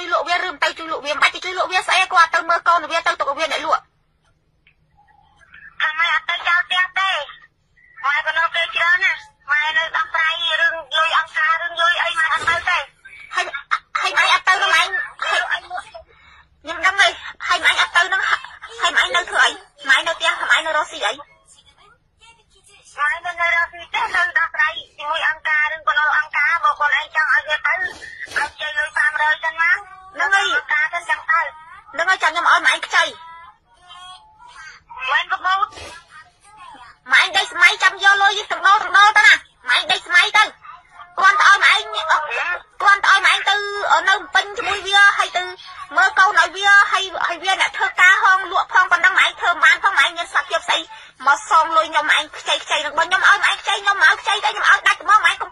ជួយលក់វាឬមិនទៅជួយលក់វាមិនបាច់ជួយលក់វាស្អីគាត់អត់ទៅមើលកូនវាទៅទុកវាអ្នកលក់ថាម៉ែអត់ទៅចោលផ្ទះទេម៉ែក៏នៅគេច្រើនណាម៉ែនៅដោះស្រាយរឿងលុយអង្គការរឿងលុយអីម៉ែអត់ទៅទេហើយហើយម៉ែអត់ទៅកន្លែងខ្ញុំដឹងទេហើយម៉ែអត់ទៅនឹងហើយម៉ែនៅធ្វើអីម៉ែនៅផ្ទះម៉ែនៅរស់ស៊ីអីម៉ែនៅរស់ស៊ីទេនៅដោះស្រាយជាមួយអង្គការ ខ្ញុំឯងខ្ចីខ្ចីនឹងបើខ្ញុំឲ្យឯងខ្ចីខ្ញុំមកខ្ចីទៅខ្ញុំឲ្យដាច់ហ្មងឯងកុំ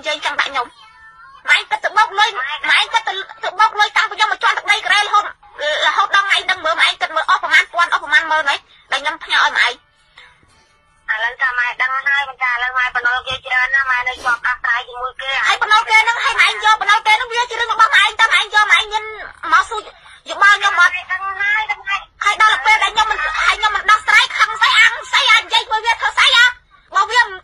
និយាយចឹងដាក់ខ្ញុំម៉ែគិតទៅបុកលុយម៉ែគិតទៅបុកលុយតាំងពីខ្ញុំមកជន់ទឹកដីក្រែរហូតរហូតដល់ថ្ងៃដឹងមើលម៉ែគិតមើលអស់ប្រហែលពាន់អស់ប្រហែលម៉ឺនហីដល់ខ្ញុំផ្ញើឲ្យម៉ែឥឡូវតាម៉ែដឹងហើយមិនថាឥឡូវម៉ែបណុលគេច្រើនណាស់ម៉ែនៅជាប់ដោះស្រាយជាមួយគេហើយបណុលគេនឹងឲ្យម៉ែយកបណុលគេនឹងវាជារឿងរបស់ម៉ែតាម៉ែយកម៉ែមានមកសួរយោបល់ខ្ញុំមកដឹងហើយដឹងហើយហើយដល់ពេលដែលខ្ញុំមិនហើយខ្ញុំមិនដោះស្រាយខឹងស្អីអាំងស្អីអានិយាយមួយវាធ្វើស្អីអ្ហាបើវាមិន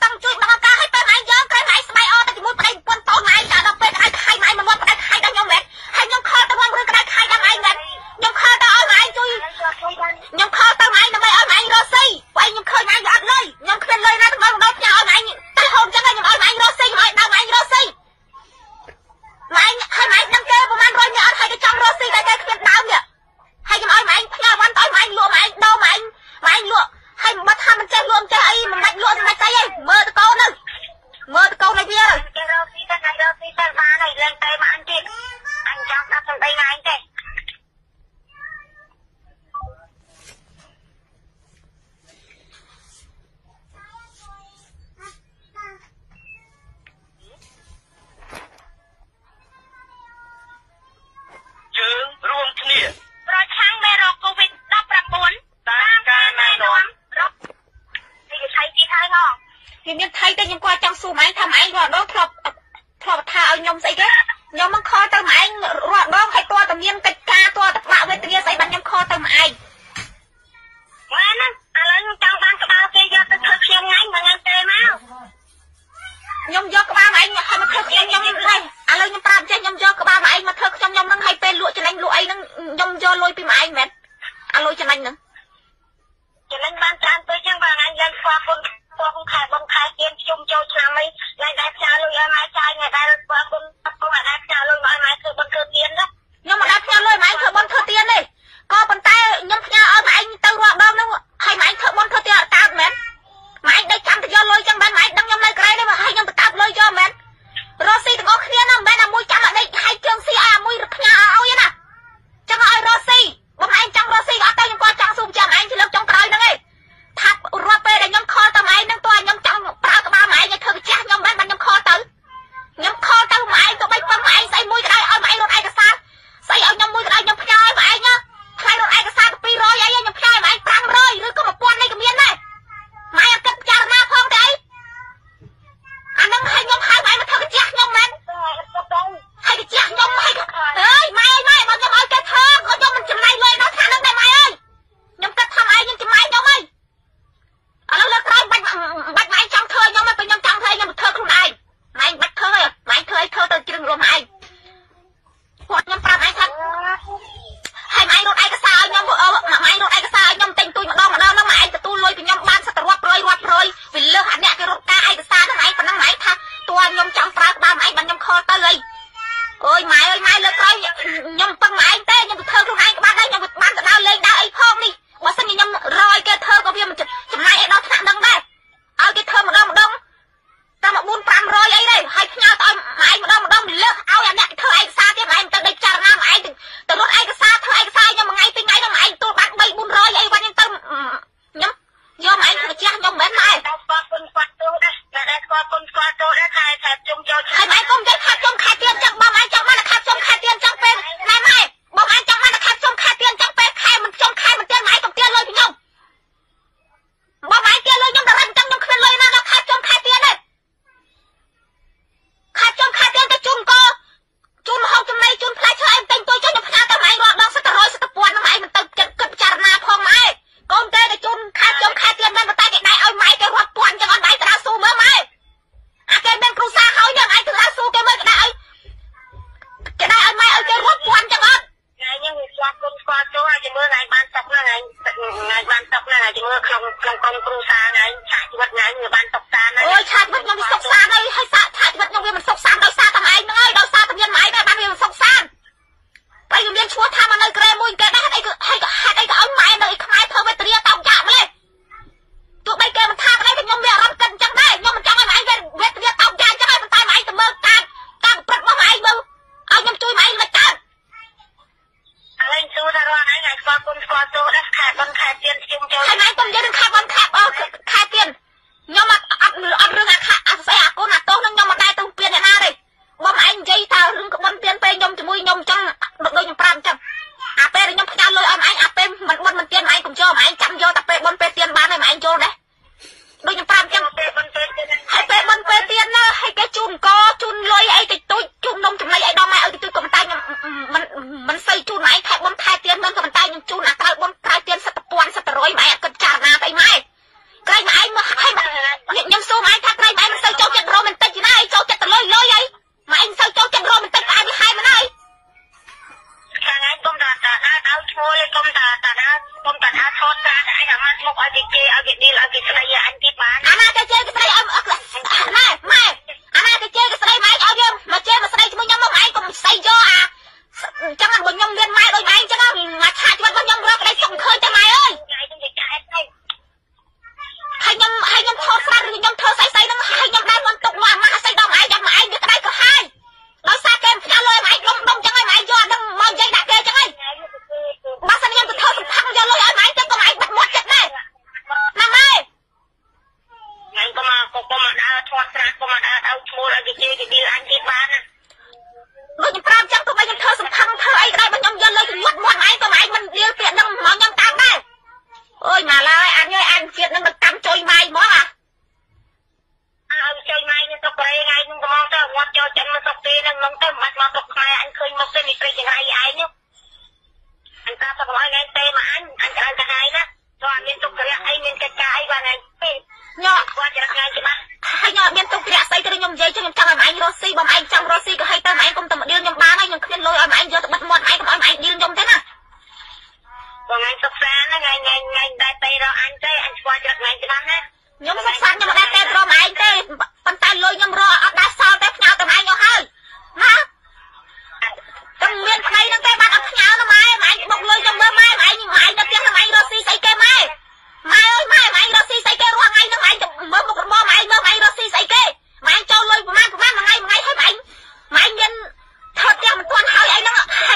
យកម៉ែឯងចាំយកតែពេលបុនពេលទៀនបានហើយម៉ែឯងចូលដែរដូចខ្ញុំប្រាប់ចឹងហើយពេលបុនពេលទៀនណាហើយគេជូនកជូនលុយអីតិចតួចជូននំចំណីអីដល់ម៉ែឲ្យតិចតួចក៏ប៉ុន្តែខ្ញុំមិនមិនសូវជូនម៉ែឯងខែបុនខែទៀនមិនក៏ប៉ុន្តែខ្ញុំជូនអាក្រៅបុនក្រៅទៀនសិតពាន់សិតរយម៉ែអត់គិតចារណាទៅម៉ែក្រែងម៉ែឯងមកឲ្យខ្ញុំសួរម៉ែថាក្រែងម៉ែមិនសូវចូលចិត្តរ៉ូមែនទិកទេណាអីចូលចិត្តទៅលុយលុយអីម៉ែឯងសូវចូលចិត្តរ៉ូមែនទិកអាចវាហែមិនហើយខាងឯងគុំតាតាដើរឈ្មោះលេខគុំតាតា កុំតាថាថតសារតែអញអាម៉ាស់មុខឲ្យគេជេរឲ្យគេឌីលឲ្យគេស្ដីអញទៀតបានអាណាគេជេរគេស្ដីឲ្យ ថ្ងៃថ្ងៃថ្ងៃដែរទៅរកអញទេអញស្គាល់ចិត្តថ្ងៃច្បាស់ណាខ្ញុំមិនស្គាល់ខ្ញុំមិនដែរទៅត្រមឯងទេប៉ុន្តែលុយខ្ញុំរកអត់ដែរសល់ទេផ្ញើទៅឯងយកហើយណាតែមានថ្ងៃហ្នឹងទេបាត់អត់ផ្ញើទៅម៉ែម៉ែបុកលុយខ្ញុំមើលម៉ែម៉ែម៉ែនៅផ្ទះម៉ែរកស៊ីស្អីគេម៉ែម៉ែអើយម៉ែម៉ែរកស៊ីស្អីគេរស់ថ្ងៃហ្នឹងម៉ែមើលមុខរបរម៉ែមើលម៉ែរកស៊ីស្អីគេម៉ែចូលលុយប្រហែលប្រហែលមួយថ្ងៃមួយថ្ងៃហើយម៉ែម៉ែមានធ្វើផ្ទះមិនទាន់ហើយឯហ្នឹងហើយ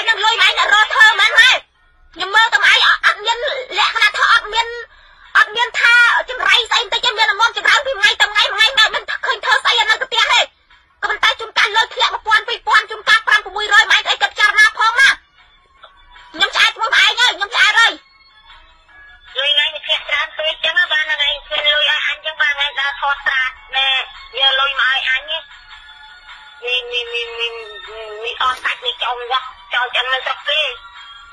មានមានមានអស់សាច់មានចំវ៉ះចូលចឹងនៅស្រុកគេ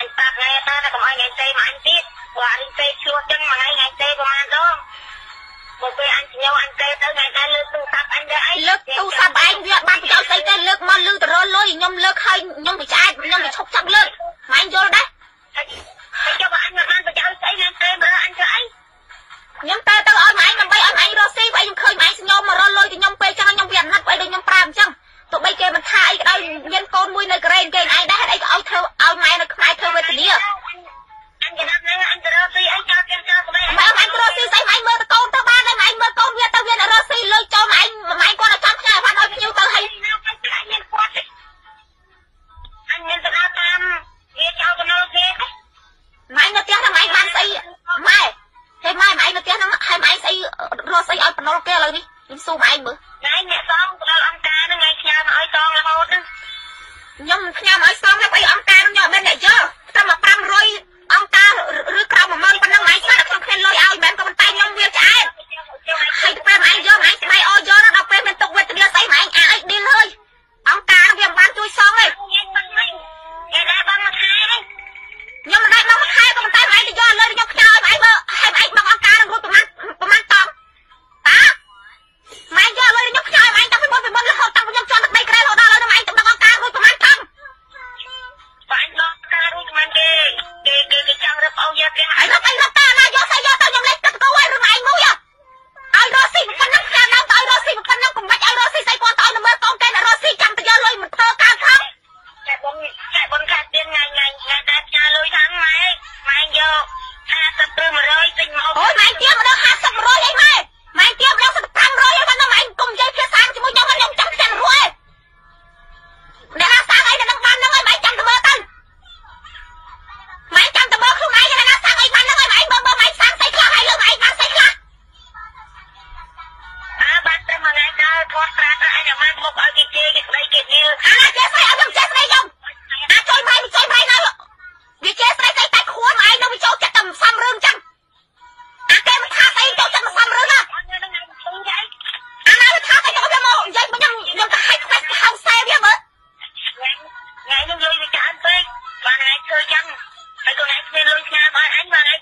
អញប្រាប់ណែតើកុំឲ្យថ្ងៃស្អីមកអញទៀតព្រោះអញស្អីឈ្លោះចឹងមួយថ្ងៃថ្ងៃស្អីប្រហែលដងមកពេលអញញោអញស្អីទៅថ្ងៃតែលើកទូរស័ព្ទអញទៅអីលើកទូរស័ព្ទឯងវាអត់បានប្រយោជន៍ស្អីទេលើកមកលើទៅរលុយខ្ញុំលើកឲ្យខ្ញុំមិនឆ្អែតខ្ញុំមិនឈប់ចាប់លើកម៉ែយល់ដែរខ្ញុំចុះអញមិនបានប្រយោជន៍ស្អីថ្ងៃស្អីមើលអញធ្វើអីខ្ញុំទៅទៅឲ្យម៉ែដើម្បីឲ្យ រស់ស្អីឲ្យបំណុលគេឥឡូវនេះខ្ញុំសួរឯងមើលណៃអ្នកសងផ្ដល់អង្គការនឹងឲ្យខ្ញុំឲ្យសងរហូតហ្នឹងខ្ញុំខ្ញុំឲ្យសងហើយអង្គការនឹងខ្ញុំអត់មានអ្នកយកត្រឹម500អង្គការឬក្រៅ10000ប៉ុណ្ណឹងឯងស្អាតខ្ញុំគ្មានលុយឲ្យ មាត់ស្រាប្រាក់ឯណាមិនមុខឲ្យគេជេរគេស្ដីគេដៀលអាចេះស្ដីឲ្យខ្ញុំចេះស្ដីខ្ញុំអាជួយបាយជួយបាយនៅវាចេះស្ដីតែតែខួនឯងនឹងវាចូលចិត្តតែសំរឿងចឹងអាគេមិនថាស្អីចូលចិត្តតែសំរឿងណាអាណាវាថាតែខ្ញុំមកនិយាយខ្ញុំខ្ញុំទៅហែកខ្វេះហៅសែវាមើលថ្ងៃនេះនិយាយវាច្រើនពេកបានថ្ងៃធ្វើចឹងហើយក៏ថ្ងៃស្មានលុយស្មានបានអញបានថ្ងៃ